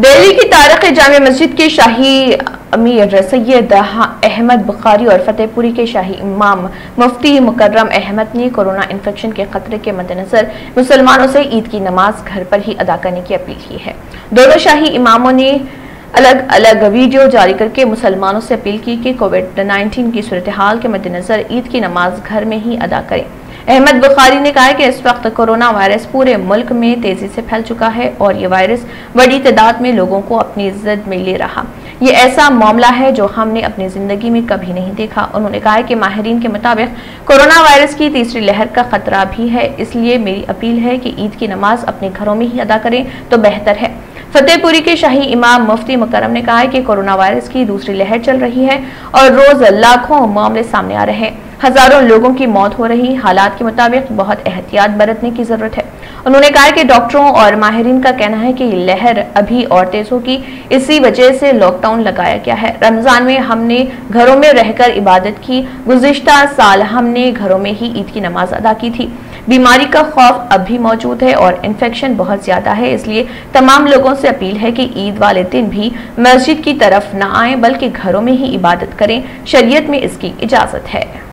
दिल्ली की तारक जाम मस्जिद के शाही अमीर सैयद अहमद बुखारी और फतेहपुरी के शाही इमाम मुफ्ती मुकर्रम अहमद ने कोरोना इन्फेक्शन के खतरे के मद्देनजर मुसलमानों से ईद की नमाज़ घर पर ही अदा करने की अपील की है। दोनों शाही इमामों ने अलग अलग वीडियो जारी करके मुसलमानों से अपील की कि कोविड 19 की सूरत हाल के मद्देनजर ईद की नमाज़ घर में ही अदा करें। अहमद बुखारी ने कहा कि इस वक्त कोरोना वायरस पूरे मुल्क में तेज़ी से फैल चुका है और ये वायरस बड़ी तादाद में लोगों को अपनी जिद में ले रहा। ये ऐसा मामला है जो हमने अपनी ज़िंदगी में कभी नहीं देखा। उन्होंने कहा कि माहरीन के मुताबिक कोरोना वायरस की तीसरी लहर का खतरा भी है। इसलिए मेरी अपील है कि ईद की नमाज़ अपने घरों में ही अदा करें तो बेहतर है। फतेहपुरी के शाही इमाम मुफ्ती मुकरम ने कहा है कि कोरोना वायरस की दूसरी लहर चल रही है और रोज लाखों मामले सामने आ रहे हैं। हज़ारों लोगों की मौत हो रही। हालात के मुताबिक बहुत एहतियात बरतने की ज़रूरत है। उन्होंने कहा कि डॉक्टरों और माहरीन का कहना है कि लहर अभी और तेज होगी। इसी वजह से लॉकडाउन लगाया गया है। रमज़ान में हमने घरों में रहकर इबादत की। गुजशत साल हमने घरों में ही ईद की नमाज़ अदा की थी। बीमारी का खौफ अब भी मौजूद है और इन्फेक्शन बहुत ज़्यादा है। इसलिए तमाम लोगों से अपील है कि ईद वाले दिन भी मस्जिद की तरफ़ न आए, बल्कि घरों में ही इबादत करें। शरीयत में इसकी इजाज़त है।